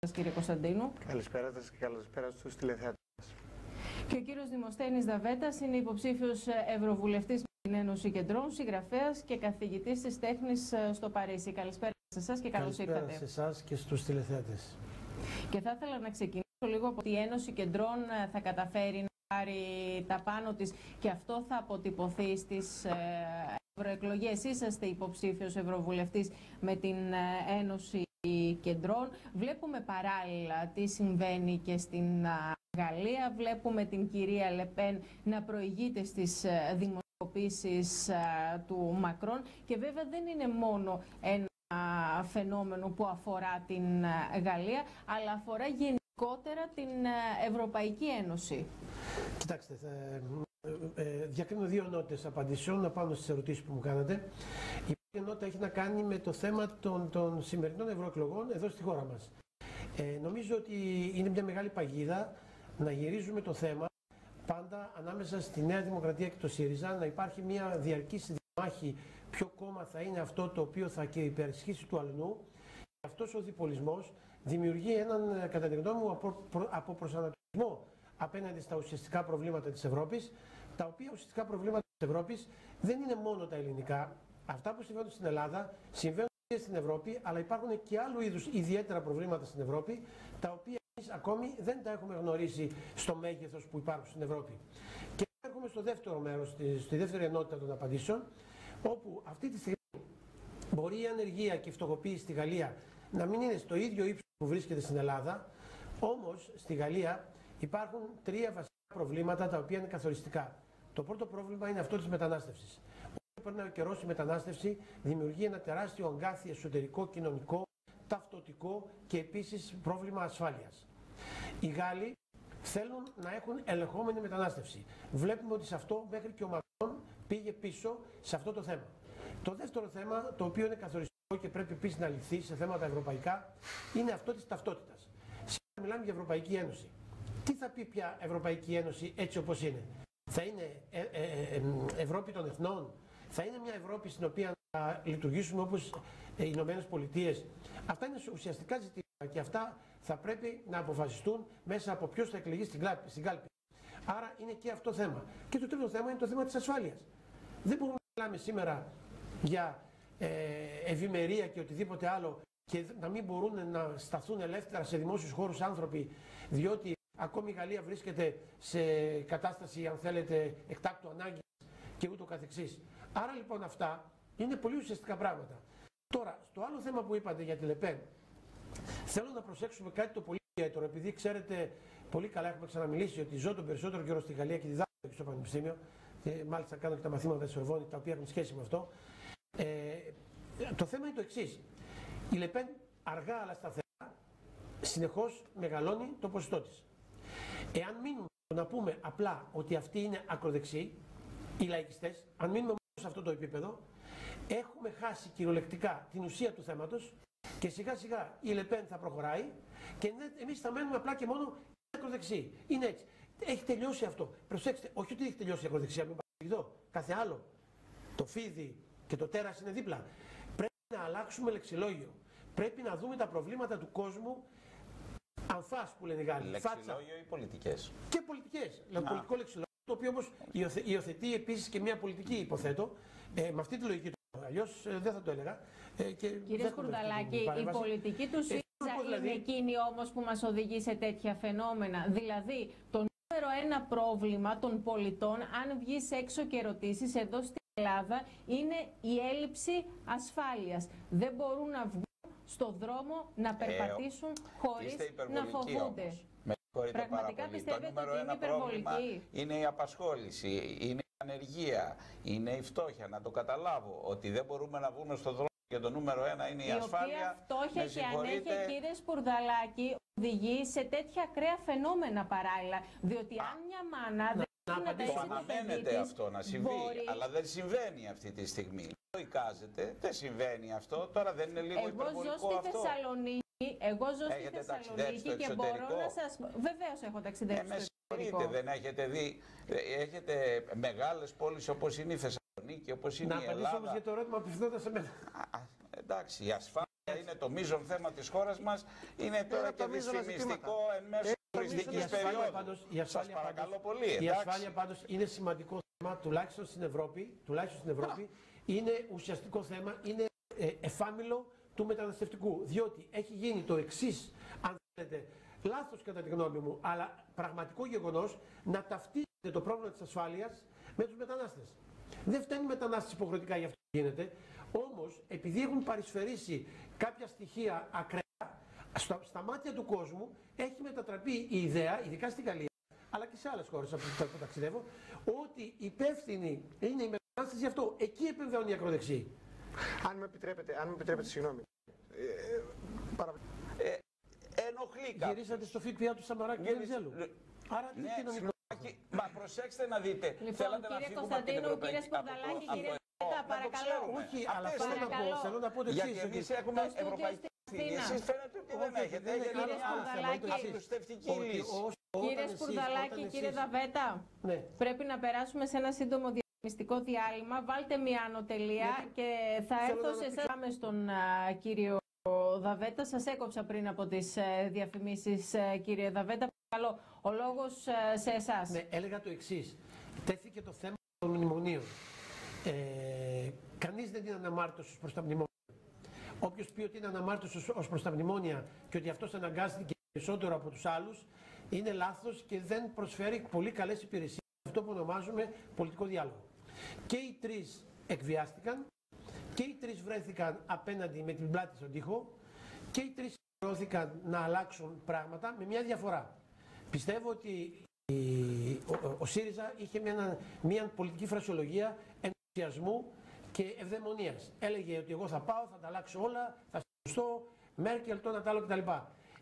σας κύριε Κωνσταντίνου. Καλησπέρα σας και καλησπέρα στους τηλεθεατές. Και ο κύριος Δημοσθένης Δαβέτας είναι υποψήφιος ευρωβουλευτής με την Ένωση Κεντρών, συγγραφέας και καθηγητής της τέχνης στο Παρίσι. Καλησπέρα σε εσάς και καλώς ήρθατε. Καλησπέρα σε εσάς και στους τηλεθεατές. Και θα ήθελα να ξεκινήσω λίγο από ότι η Ένωση Κεντρών θα καταφέρει να πάρει τα πάνω της και αυτό θα αποτυπωθεί στις ευρωεκλογές. Είσαστε υποψήφιος ευρωβουλευτής με την Ένωση Κεντρών. Βλέπουμε παράλληλα τι συμβαίνει και στην Γαλλία. Βλέπουμε την κυρία Λεπέν να προηγείται στις δημοσκοπήσεις του Μακρόν και βέβαια δεν είναι μόνο ένα φαινόμενο που αφορά την Γαλλία αλλά αφορά γενικότερα την Ευρωπαϊκή Ένωση. Κοιτάξτε, θα, ε, ε, διακρίνω δύο ενότητες απαντήσεων πάνω στις ερωτήσεις που μου κάνατε. Η πρώτη ενότητα έχει να κάνει με το θέμα των, των σημερινών ευρωεκλογών εδώ στη χώρα μας. Ε, νομίζω ότι είναι μια μεγάλη παγίδα να γυρίζουμε το θέμα πάντα ανάμεσα στη Νέα Δημοκρατία και το ΣΥΡΙΖΑ να υπάρχει μια διαρκής διαμάχη ποιο κόμμα θα είναι αυτό το οποίο θα και υπερισχύσει του αλλού. Αυτός ο διπολισμός δημιουργεί έναν κατά τη γνώμη μου από προσανατολισμό απέναντι στα ουσιαστικά προβλήματα της Ευρώπης, τα οποία ουσιαστικά προβλήματα της Ευρώπης δεν είναι μόνο τα ελληνικά. Αυτά που συμβαίνουν στην Ελλάδα συμβαίνουν και στην Ευρώπη, αλλά υπάρχουν και άλλου είδους ιδιαίτερα προβλήματα στην Ευρώπη, τα οποία εμείς ακόμη δεν τα έχουμε γνωρίσει στο μέγεθος που υπάρχουν στην Ευρώπη. Και έρχομαι στο δεύτερο μέρος, στη δεύτερη ενότητα των απαντήσεων, όπου αυτή τη στιγμή μπορεί η ανεργία και η φτωχοποίηση στη Γαλλία να μην είναι στο ίδιο ύψος που βρίσκεται στην Ελλάδα, όμως στη Γαλλία υπάρχουν τρία βασικά προβλήματα τα οποία είναι καθοριστικά. Το πρώτο πρόβλημα είναι αυτό της μετανάστευσης. Όσο περνάει ο καιρός, η μετανάστευση δημιουργεί ένα τεράστιο αγκάθι εσωτερικό, κοινωνικό, ταυτοτικό και επίσης πρόβλημα ασφάλειας. Οι Γάλλοι θέλουν να έχουν ελεγχόμενη μετανάστευση. Βλέπουμε ότι σε αυτό μέχρι και ο Μακρόν πήγε πίσω σε αυτό το θέμα. Το δεύτερο θέμα, το οποίο είναι καθοριστικό και πρέπει επίσης να λυθεί σε θέματα ευρωπαϊκά, είναι αυτό της ταυτότητας. Σήμερα μιλάμε για Ευρωπαϊκή Ένωση τι θα πει πια Ευρωπαϊκή Ένωση έτσι όπως είναι; Θα είναι ε, ε, ε, Ευρώπη των Εθνών, θα είναι μια Ευρώπη στην οποία θα λειτουργήσουμε όπως οι Ηνωμένες Πολιτείες. Αυτά είναι ουσιαστικά ζητήματα και αυτά θα πρέπει να αποφασιστούν μέσα από ποιος θα εκλεγεί στην, κάλπη, στην κάλπη. Άρα είναι και αυτό θέμα. Και το τρίτο θέμα είναι το θέμα της ασφάλειας. Δεν μπορούμε να μιλάμε σήμερα για ε, ευημερία και οτιδήποτε άλλο και να μην μπορούν να σταθούν ελεύθερα σε δημόσιους χώρους άνθρωποι διότι Ακόμη η Γαλλία βρίσκεται σε κατάσταση, αν θέλετε, εκτάκτου ανάγκης και ούτω καθεξής. Άρα λοιπόν αυτά είναι πολύ ουσιαστικά πράγματα. Τώρα, στο άλλο θέμα που είπατε για τη Λεπέν, θέλω να προσέξουμε κάτι το πολύ ιδιαίτερο, επειδή ξέρετε πολύ καλά, έχουμε ξαναμιλήσει ότι ζω τον περισσότερο καιρό στη Γαλλία και διδάσκω στο Πανεπιστήμιο, και μάλιστα κάνω και τα μαθήματα της Σορβόνη, τα οποία έχουν σχέση με αυτό. Ε, το θέμα είναι το εξής. Η Λεπέν αργά αλλά σταθερά συνεχώς μεγαλώνει το ποσοστό της. Εάν μείνουμε να πούμε απλά ότι αυτοί είναι ακροδεξιοί, οι λαϊκιστές, αν μείνουμε σε αυτό το επίπεδο, έχουμε χάσει κυριολεκτικά την ουσία του θέματος και σιγά σιγά η Λεπέν θα προχωράει και εμείς θα μένουμε απλά και μόνο ακροδεξιοί. Είναι έτσι. Έχει τελειώσει αυτό. Προσέξτε, όχι ότι έχει τελειώσει η ακροδεξιά, μην εδώ. Κάθε άλλο. Το φίδι και το τέρας είναι δίπλα. Πρέπει να αλλάξουμε λεξιλόγιο. Πρέπει να δούμε τα προβλήματα του κόσμου Αμφάς που λένε οι Γάλλοι. Λεξιλόγιο ή πολιτικές; Και πολιτικές. Πολιτικό λεξιλόγιο. Το οποίο όμως υιοθετεί επίσης και μια πολιτική, υποθέτω. Ε, με αυτή τη λογική του. Αλλιώς ε, δεν θα το έλεγα. Ε, και Κύριε Σκουρδαλάκη, η πολιτική του ΣΥΡΙΖΑ ε, δηλαδή... είναι εκείνη όμως που μας οδηγεί σε τέτοια φαινόμενα. Δηλαδή, το νούμερο ένα πρόβλημα των πολιτών, αν βγεις έξω και ρωτήσεις εδώ στην Ελλάδα, είναι η έλλειψη ασφάλειας. Δεν μπορούν να βγουν στο δρόμο να ε, περπατήσουν ε, χωρίς να φοβούνται. Με Πραγματικά πιστεύετε το ότι είναι υπερβολική; Είναι η απασχόληση, είναι η ανεργία, είναι η φτώχεια. Να το καταλάβω ότι δεν μπορούμε να βγούμε στον δρόμο και το νούμερο ένα είναι η, η ασφάλεια. Η φτώχεια και ανέχεια, κύριε Σπουρδαλάκη, οδηγεί σε τέτοια ακραία φαινόμενα παράλληλα. Διότι αν μια μάνα δεν το αναμένεται αυτό να συμβεί, αλλά δεν συμβαίνει αυτή τη στιγμή. Το εικάζεται, δεν συμβαίνει αυτό, τώρα δεν είναι λίγο Εγώ ζω στη Θεσσαλονίκη, εγώ ζω στη Θεσσαλονίκη και μπορώ να σας... Βεβαίως έχω ταξιδέψει ε, στο εξωτερικό. δεν έχετε δει, ε, έχετε μεγάλες πόλεις όπως είναι η Θεσσαλονίκη, όπως είναι να η Ελλάδα. Να απαντήσω όμως για το ερώτημα που σε μένα. εντάξει, η ασφάλεια είναι το μείζον θέμα της χώρας μας, είναι τώρα και δυσφημιστικό εν μέσω τουριστικής περίοδου. Σας παρακαλώ πολύ. Η ασφάλεια πάντως είναι σημαντικό θέμα, τουλάχιστον στην Ευρώπη, τουλάχιστον στην Ευρώπη, είναι ουσιαστικό θέμα, είναι ε, εφάμιλο του μεταναστευτικού. Διότι έχει γίνει το εξής, αν θέλετε, λάθος κατά τη γνώμη μου, αλλά πραγματικό γεγονός να ταυτίζεται το πρόβλημα της ασφάλειας με τους μετανάστες. Δεν φταίνει οι μετανάστες υποχρεωτικά για αυτό που γίνεται. Όμως, επειδή έχουν παρισφαιρήσει κάποια στοιχεία ακραία, στα, στα μάτια του κόσμου έχει μετατραπεί η ιδέα, ειδικά στην Γαλλία, αλλά και σε άλλες χώρες που ταξιδεύω, ότι υπεύθυνοι είναι οι μετανάστες γι' αυτό. Εκεί επεμβαίνουν οι ακροδεξιοί. Αν με επιτρέπετε, αν με επιτρέπετε συγγνώμη. Ε, ε παρα... ε, ενοχλεί Γυρίσατε στο ΦΠΑ του Σαμαράκη και Βενιζέλου. Άρα τι ναι, κοινωνικό. Μα προσέξτε να δείτε. Λοιπόν, Θέλατε κύριε να Κωνσταντίνου, κύριε Σπορδαλάκη, κύριε Σπορδαλάκη, παρακαλώ. Όχι, αλλά θέλω να πω, θέλω να πω το εξής. Γιατί εμείς έχουμε ευρωπαϊκή ευθύνη. Εσείς φαίνεται ότι δεν έχετε. Έχετε μια απλουστευτική λύση. Κύριε Σπουρδαλάκη, κύριε Δαβέτα, ναι. πρέπει να περάσουμε σε ένα σύντομο διαφημιστικό διάλειμμα. Βάλτε μια ανωτελεία και θα έρθω σε εσάς με στον κύριο Δαβέτα. Σας έκοψα πριν από τις ε, διαφημίσεις, ε, κύριε Δαβέτα. Παρακαλώ, ο λόγος ε, σε εσάς. Ναι, έλεγα το εξής. Τέθηκε το θέμα των μνημονίων. Ε, κανείς δεν είναι αναμάρτητος προς τα μνημόνια. Όποιος πει ότι είναι αναμάρτητος ως προς τα μνημόνια και ότι αυτός αναγκάστηκε περισσότερο από τους άλλους, είναι λάθος και δεν προσφέρει πολύ καλές υπηρεσίες αυτό που ονομάζουμε πολιτικό διάλογο. Και οι τρεις εκβιάστηκαν και οι τρεις βρέθηκαν απέναντι με την πλάτη στον τοίχο και οι τρεις προώθηκαν να αλλάξουν πράγματα με μια διαφορά. Πιστεύω ότι ο, ο, ΣΥΡΙΖΑ είχε μια, μια πολιτική φρασιολογία ενθουσιασμού και ευδαιμονίας. Έλεγε ότι εγώ θα πάω, θα τα αλλάξω όλα, θα στηριστώ, Μέρκελ, το Νατάλο κτλ.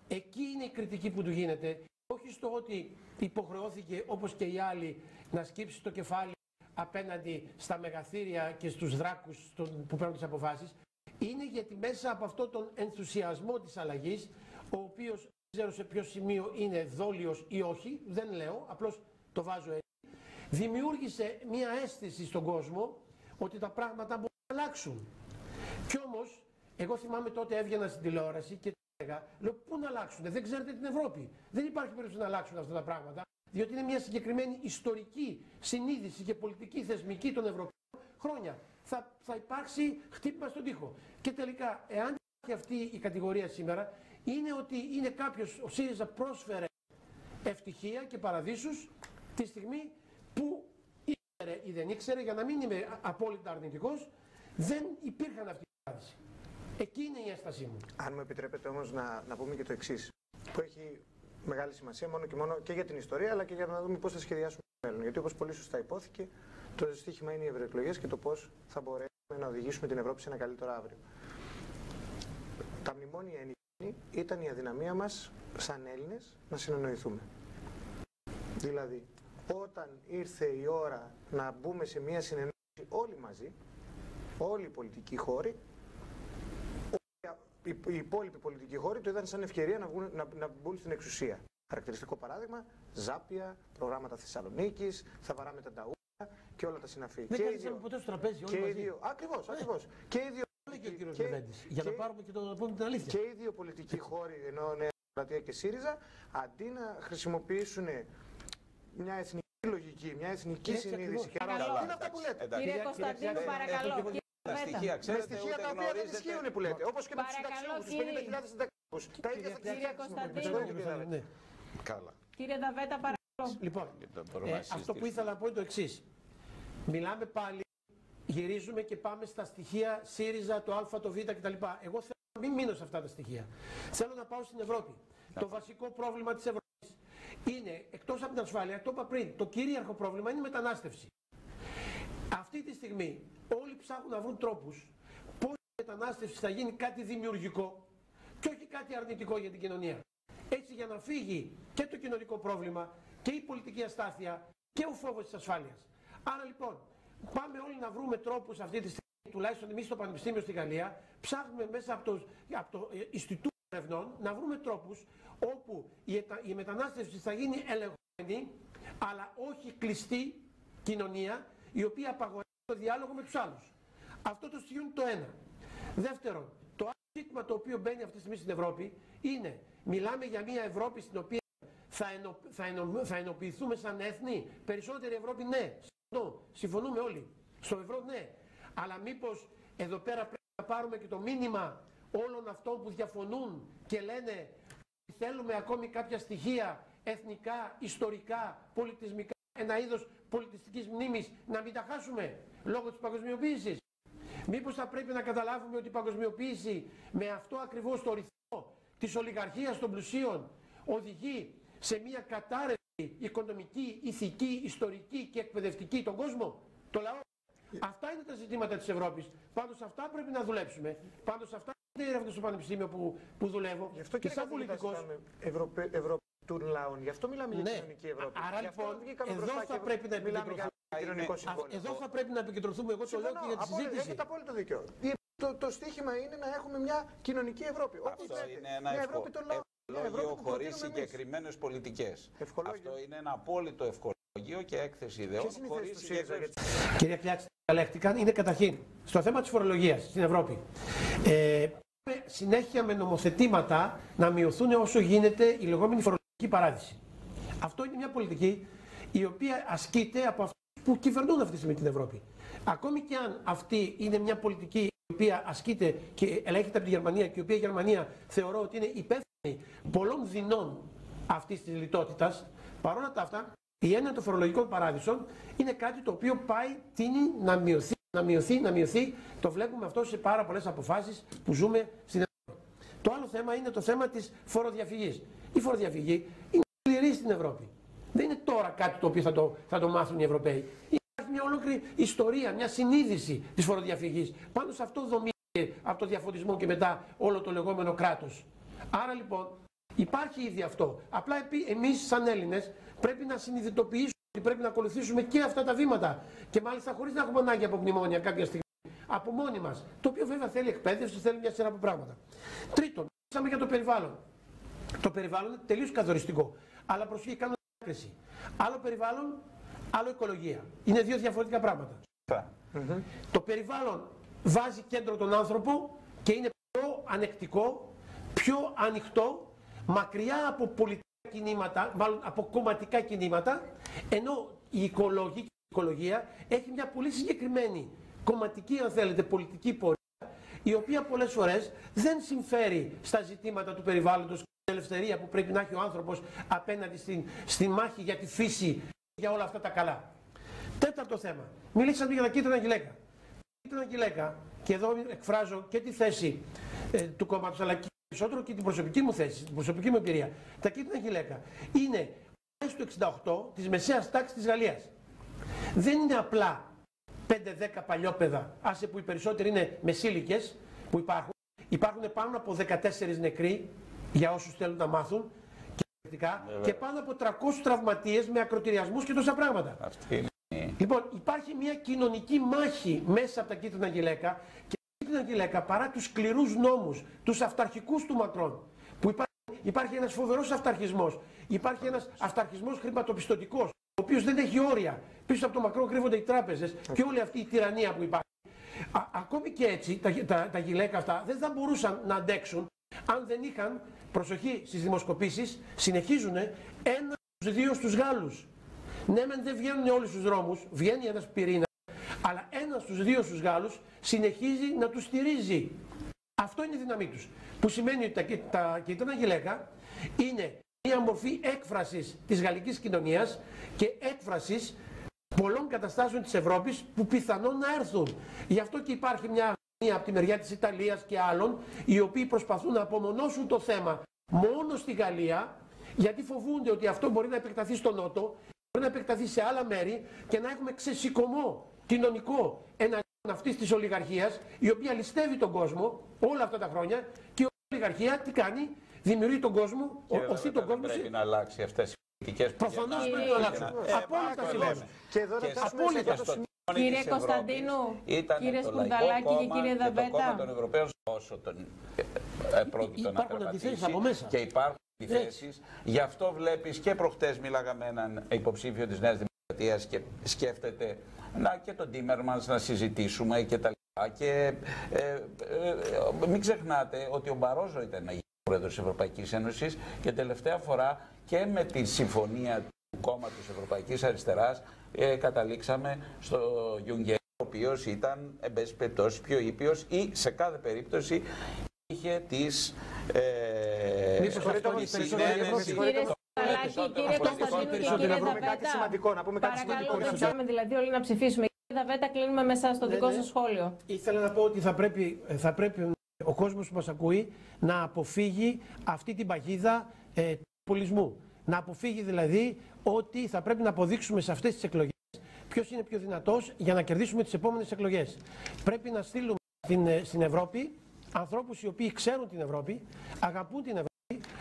Εκεί είναι η κριτική που του γίνεται. Όχι στο ότι υποχρεώθηκε όπως και οι άλλοι να σκύψει το κεφάλι απέναντι στα μεγαθύρια και στους δράκους που παίρνουν τις αποφάσεις. Είναι γιατί μέσα από αυτό τον ενθουσιασμό της αλλαγής, ο οποίος δεν ξέρω σε ποιο σημείο είναι δόλιος ή όχι, δεν λέω, απλώς το βάζω έτσι, δημιούργησε μία αίσθηση στον κόσμο ότι τα πράγματα μπορούν να αλλάξουν. Κι όμως, εγώ θυμάμαι τότε έβγαινα στην τηλεόραση και έλεγα, λέω πού να αλλάξουν, δεν ξέρετε την Ευρώπη. Δεν υπάρχει περίπτωση να αλλάξουν αυτά τα πράγματα, διότι είναι μια συγκεκριμένη ιστορική συνείδηση και πολιτική θεσμική των Ευρωπαίων χρόνια. Θα, θα υπάρξει χτύπημα στον τοίχο. Και τελικά, εάν υπάρχει αυτή η κατηγορία σήμερα, είναι ότι είναι κάποιος, ο ΣΥΡΙΖΑ πρόσφερε ευτυχία και παραδείσους τη στιγμή που ήξερε ή δεν ήξερε, για να μην είμαι απόλυτα αρνητικός, δεν υπήρχαν αυτή η παράδειση. Εκεί είναι η έστασή μου. Αν μου επιτρέπετε όμως να, να πούμε και το εξής, που έχει μεγάλη σημασία μόνο και μόνο και για την ιστορία, αλλά και για να δούμε πώς θα σχεδιάσουμε το μέλλον. Γιατί όπως πολύ σωστά υπόθηκε, το στίχημα είναι οι ευρωεκλογές και το πώς θα μπορέσουμε να οδηγήσουμε την Ευρώπη σε ένα καλύτερο αύριο. Τα μνημόνια εν ήταν η αδυναμία μας σαν Έλληνες να συνεννοηθούμε. Δηλαδή, όταν ήρθε η ώρα να μπούμε σε μια συνεννόηση όλοι μαζί, όλοι οι πολιτικοί χώροι, οι, οι υπόλοιποι πολιτικοί χώροι το είδαν σαν ευκαιρία να, βγουν, να, να μπουν στην εξουσία. Χαρακτηριστικό παράδειγμα, Ζάπια, προγράμματα Θεσσαλονίκης, θα βαράμε τα ταούλα και όλα τα συναφή. Δεν καθίσαμε ποτέ στο τραπέζι, όλοι και Δύο... Ακριβώς, ακριβώς. Και οι δύο... Και ο κύριος και... για να πάρουμε και το πούμε την αλήθεια. Και οι δύο πολιτικοί χώροι, ενώ Νέα Δημοκρατία και ΣΥΡΙΖΑ, αντί να χρησιμοποιήσουν μια εθνική λογική, μια εθνική συνείδηση. Και παρακαλώ. Είναι αυτά που λέτε. Κύριε Κωνσταντίνου, παρακαλώ. Τα στοιχεία, ξέρετε, με στοιχεία τα οποία δεν ισχύουν που λέτε. Όπως και με του συνταξιούχους, τους 50.000 συνταξιούχους. Τα ίδια Κύριε Κωνσταντίνου. Ναι. Καλά. Κύριε Δαβέτα, παρακαλώ. Λοιπόν, ε, αυτό που ήθελα να πω είναι το εξής. Μιλάμε πάλι, γυρίζουμε και πάμε στα στοιχεία ΣΥΡΙΖΑ, το Α, το Β κτλ. Εγώ θέλω να μην μείνω σε αυτά τα στοιχεία. Θέλω να πάω στην Ευρώπη. Το βασικό πρόβλημα της Ευρώπης είναι, εκτός από την ασφάλεια, το είπα πριν, το κυρίαρχο πρόβλημα είναι η μετανάστευση. Αυτή τη στιγμή όλοι ψάχνουν να βρουν τρόπους πώς η μετανάστευση θα γίνει κάτι δημιουργικό και όχι κάτι αρνητικό για την κοινωνία. Έτσι για να φύγει και το κοινωνικό πρόβλημα και η πολιτική αστάθεια και ο φόβος της ασφάλειας. Άρα λοιπόν πάμε όλοι να βρούμε τρόπους αυτή τη στιγμή, τουλάχιστον εμείς στο Πανεπιστήμιο στη Γαλλία, ψάχνουμε μέσα από το, από το Ινστιτούτο Ερευνών να βρούμε τρόπους όπου η, η μετανάστευση θα γίνει ελεγχόμενη αλλά όχι κλειστή κοινωνία η οποία απαγορεύει το διάλογο με τους άλλους. Αυτό το στοιχείο είναι το ένα. Δεύτερον, το άλλο ζήτημα το οποίο μπαίνει αυτή τη στιγμή στην Ευρώπη είναι, μιλάμε για μια Ευρώπη στην οποία θα, ενω, θα, ενω, θα ενοποιηθούμε σαν έθνη; Περισσότερη Ευρώπη ναι. Συμφωνώ. Συμφωνούμε όλοι. Στο ευρώ ναι. Αλλά μήπως εδώ πέρα πρέπει να πάρουμε και το μήνυμα όλων αυτών που διαφωνούν και λένε θέλουμε ακόμη κάποια στοιχεία εθνικά, ιστορικά, πολιτισμικά, ένα είδος πολιτιστικής μνήμης να μην τα χάσουμε λόγω της παγκοσμιοποίησης. Μήπως θα πρέπει να καταλάβουμε ότι η παγκοσμιοποίηση με αυτό ακριβώς το ρυθμό της ολιγαρχίας των πλουσίων οδηγεί σε μια κατάρρευση οικονομική, ηθική, ιστορική και εκπαιδευτική τον κόσμο, το λαό. Αυτά είναι τα ζητήματα της Ευρώπης. Πάντως αυτά πρέπει να δουλέψουμε. Πάντως αυτά είναι έρευνα στο πανεπιστήμιο που, που δουλεύω. Γι' αυτό και, και σαν πολιτικός... Ευρωπε... Ευρωπαϊκών λαών. Γι' αυτό μιλάμε για ναι. κοινωνική Ευρώπη. Άρα λοιπόν, εδώ θα πρέπει να επικεντρωθούμε. Εδώ θα πρέπει να επικεντρωθούμε. Εγώ το λέω και για τη συζήτηση. Έχετε απόλυτο δίκιο. Το, το στίχημα είναι να έχουμε μια κοινωνική Ευρώπη. Αυτό είναι ένα μια Ευρώπη των λαών. Ευχολόγιο χωρίς συγκεκριμένες πολιτικές. Αυτό είναι ένα απόλυτο ευχολόγιο και έκθεση ιδεών χωρίς συγκεκριμένε. Κυρία Κλιάτση, διαλέκτηκαν είναι καταρχήν στο θέμα της φορολογίας στην Ευρώπη. Ε, συνέχεια με νομοθετήματα να μειωθούν όσο γίνεται η λεγόμενη φορολογική παράδειση. Αυτό είναι μια πολιτική η οποία ασκείται από αυτούς που κυβερνούν αυτή τη στιγμή την Ευρώπη. Ακόμη και αν αυτή είναι μια πολιτική η οποία ασκείται και ελέγχεται από τη Γερμανία και η οποία η Γερμανία θεωρώ ότι είναι υπεύθυνη πολλών δεινών αυτής της λιτότητας, παρόλα τα αυτά, η έννοια των φορολογικών παράδεισων είναι κάτι το οποίο πάει, τίνει να μειωθεί, να μειωθεί, να μειωθεί. Το βλέπουμε αυτό σε πάρα πολλές αποφάσεις που ζούμε στην Ευρώπη. Το άλλο θέμα είναι το θέμα της φοροδιαφυγής. Η φοροδιαφυγή είναι σκληρή στην Ευρώπη. Δεν είναι τώρα κάτι το οποίο θα το, θα το μάθουν οι Ευρωπαίοι. Υπάρχει μια ολόκληρη ιστορία, μια συνείδηση της φοροδιαφυγής. Πάνω σε αυτό δομήθηκε από το διαφωτισμό και μετά όλο το λεγόμενο κράτος. Άρα λοιπόν υπάρχει ήδη αυτό. Απλά εμείς, σαν Έλληνες, πρέπει να συνειδητοποιήσουμε ότι πρέπει να ακολουθήσουμε και αυτά τα βήματα. Και μάλιστα χωρίς να έχουμε ανάγκη από μνημόνια κάποια στιγμή. Από μόνοι μας. Το οποίο βέβαια θέλει εκπαίδευση, θέλει μια σειρά από πράγματα. Τρίτον, μιλήσαμε για το περιβάλλον. Το περιβάλλον είναι τελείως καθοριστικό. Αλλά προσοχή, κάνω διάκριση. Άλλο περιβάλλον, άλλο οικολογία. Είναι δύο διαφορετικά πράγματα. Το περιβάλλον βάζει κέντρο τον άνθρωπο και είναι πιο ανεκτικό πιο ανοιχτό, μακριά από πολιτικά κινήματα, μάλλον από κομματικά κινήματα, ενώ η οικολογία έχει μια πολύ συγκεκριμένη κομματική, αν θέλετε, πολιτική πορεία, η οποία πολλές φορές δεν συμφέρει στα ζητήματα του περιβάλλοντος και την ελευθερία που πρέπει να έχει ο άνθρωπος απέναντι στην, στη μάχη για τη φύση για όλα αυτά τα καλά. Τέταρτο θέμα. Μιλήσαμε για τα κίτρινα γυλαίκα. Κίτρινα γυλαίκα, και εδώ εκφράζω και τη θέση ε, του κόμματος αλλά και περισσότερο και την προσωπική μου θέση, την προσωπική μου εμπειρία. Τα κίτρινα γυλαίκα είναι μέσα του 68 της μεσαίας τάξης της Γαλλίας. Δεν είναι απλά 5-10 παλιόπαιδα, άσε που οι περισσότεροι είναι μεσήλικες που υπάρχουν. Υπάρχουν πάνω από 14 νεκροί για όσους θέλουν να μάθουν και, και πάνω από 300 τραυματίες με ακροτηριασμούς και τόσα πράγματα. Αυτή Λοιπόν, υπάρχει μια κοινωνική μάχη μέσα από τα κίτρινα γυλαίκα την γυναίκα παρά τους σκληρούς νόμους, τους αυταρχικούς του Μακρόν, που υπάρχει, υπάρχει ένας φοβερός αυταρχισμός, υπάρχει ένας αυταρχισμός χρηματοπιστωτικός, ο οποίος δεν έχει όρια. Πίσω από το Μακρόν κρύβονται οι τράπεζες και όλη αυτή η τυραννία που υπάρχει. Α, ακόμη και έτσι τα, τα, τα γυλαίκα αυτά δεν θα μπορούσαν να αντέξουν αν δεν είχαν, προσοχή στις δημοσκοπήσεις, συνεχίζουν ένα στους δύο στους Γάλλους. Ναι, μεν δεν βγαίνουν όλοι στους δρόμους, βγαίνει ένας πυρήνα αλλά ένας στους δύο στους Γάλλους συνεχίζει να τους στηρίζει. Αυτό είναι η δύναμή τους. Που σημαίνει ότι τα, τα κίτρινα γυλαίκα είναι μια μορφή έκφρασης της γαλλικής κοινωνίας και έκφρασης πολλών καταστάσεων της Ευρώπης που πιθανόν να έρθουν. Γι' αυτό και υπάρχει μια από τη μεριά της Ιταλίας και άλλων οι οποίοι προσπαθούν να απομονώσουν το θέμα μόνο στη Γαλλία γιατί φοβούνται ότι αυτό μπορεί να επεκταθεί στο Νότο, μπορεί να επεκταθεί σε άλλα μέρη και να έχουμε ξεσηκωμό κοινωνικό εναντίον αυτή τη ολιγαρχία, η οποία ληστεύει τον κόσμο όλα αυτά τα χρόνια και η ολιγαρχία τι κάνει, δημιουργεί τον κόσμο, οθεί τον κόσμο. Πρέπει να αλλάξει αυτέ οι πολιτικέ Προφανώ πρέπει να αλλάξουν. Απόλυτα συμβαίνουν. Και εδώ Απόλυτα. Κύριε Κωνσταντίνου, κύριε Σκουρδαλάκη και κύριε Δαμπέτα. Το κόμμα των Ευρωπαίων όσο τον ε, πρόκειτο να περπατήσει και υπάρχουν αντιθέσεις. Γι' αυτό βλέπεις και προχτές μιλάγαμε με έναν υποψήφιο της Νέας Δημοκρατίας και σκέφτεται να, και τον Τίμερμανς να συζητήσουμε και τα Και ε, ε, ε, μην ξεχνάτε ότι ο Μπαρόζο ήταν πρόεδρος της Ευρωπαϊκής Ένωσης και τελευταία φορά και με τη συμφωνία του κόμματος Ευρωπαϊκής Αριστεράς ε, καταλήξαμε στο Γιουγγέρ, ο οποίος ήταν, εν πάση περιπτώσει, πιο ήπιος ή σε κάθε περίπτωση είχε τις... Ε, Μήπως αυτό είναι περισσότερο κύριε Κωνσταντίνου και κύριε Δαβέτα. Να πούμε κάτι σημαντικό. Παρακαλώ, δηλαδή όλοι να ψηφίσουμε. Κύριε Δαβέτα, κλείνουμε μέσα στο ναι, δικό ναι. σας σχόλιο. Ήθελα να πω ότι θα πρέπει, θα πρέπει ο κόσμος που μας ακούει να αποφύγει αυτή την παγίδα ε, του πολισμού. Να αποφύγει δηλαδή ότι θα πρέπει να αποδείξουμε σε αυτές τις εκλογές ποιος είναι πιο δυνατός για να κερδίσουμε τις επόμενες εκλογές. Πρέπει να στείλουμε στην, ε, στην Ευρώπη ανθρώπους οι οποίοι ξέρουν την Ευρώπη, αγαπούν την Ευρώπη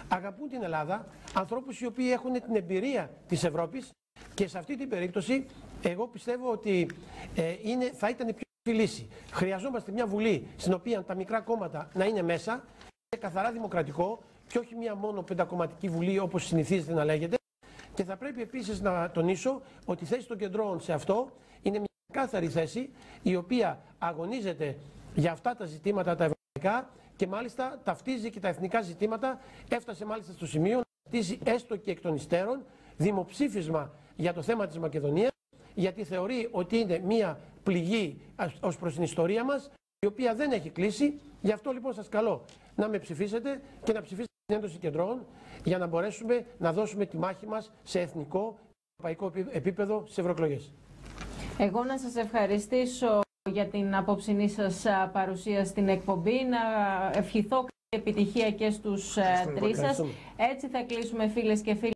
αγαπούν την Ελλάδα, ανθρώπους οι οποίοι έχουν την εμπειρία της Ευρώπης και σε αυτή την περίπτωση εγώ πιστεύω ότι ε, είναι, θα ήταν η πιο λύση. Χρειαζόμαστε μια βουλή στην οποία τα μικρά κόμματα να είναι μέσα, είναι καθαρά δημοκρατικό και όχι μια μόνο πεντακομματική βουλή όπως συνηθίζεται να λέγεται. Και θα πρέπει επίσης να τονίσω ότι η θέση των κεντρών σε αυτό είναι μια κάθαρη θέση η οποία αγωνίζεται για αυτά τα ζητήματα τα ευρωπαϊκά και μάλιστα ταυτίζει και τα εθνικά ζητήματα. Έφτασε μάλιστα στο σημείο να ταυτίζει έστω και εκ των υστέρων δημοψήφισμα για το θέμα της Μακεδονίας γιατί θεωρεί ότι είναι μια πληγή ως προς την ιστορία μας η οποία δεν έχει κλείσει. Γι' αυτό λοιπόν σας καλώ να με ψηφίσετε και να ψηφίσετε την έντοση κεντρών για να μπορέσουμε να δώσουμε τη μάχη μας σε εθνικό, ευρωπαϊκό επίπεδο στις ευρωεκλογές. Εγώ να σας ευχαριστήσω για την απόψινή σας παρουσία στην εκπομπή. Να ευχηθώ επιτυχία και στους τρεις σας. Έτσι θα κλείσουμε φίλες και φίλοι.